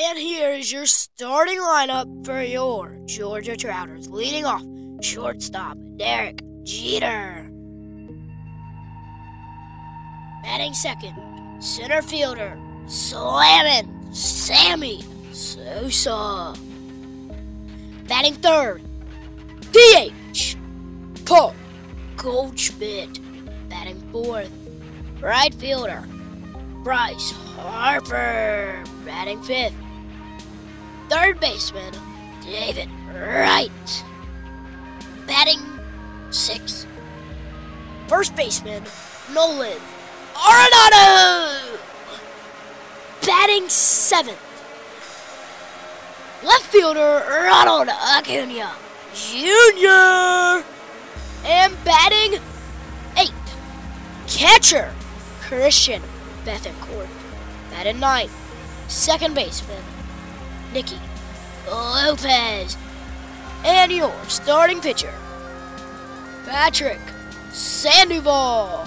And here is your starting lineup for your Georgia Trouters. Leading off, shortstop, Derek Jeter. Batting second, center fielder, slamming, Sammy Sosa. Batting third, DH, Paul Goldschmidt. Batting fourth, right fielder, Bryce Harper. Batting fifth, third baseman, David Wright. Batting sixth, first baseman, Nolan Arenado. Batting seventh, left fielder, Ronald Acuna Jr. And batting eighth, catcher, Christian Bethancourt. Batting ninth, second baseman, Nicky Lopez. And your starting pitcher, Patrick Sandoval.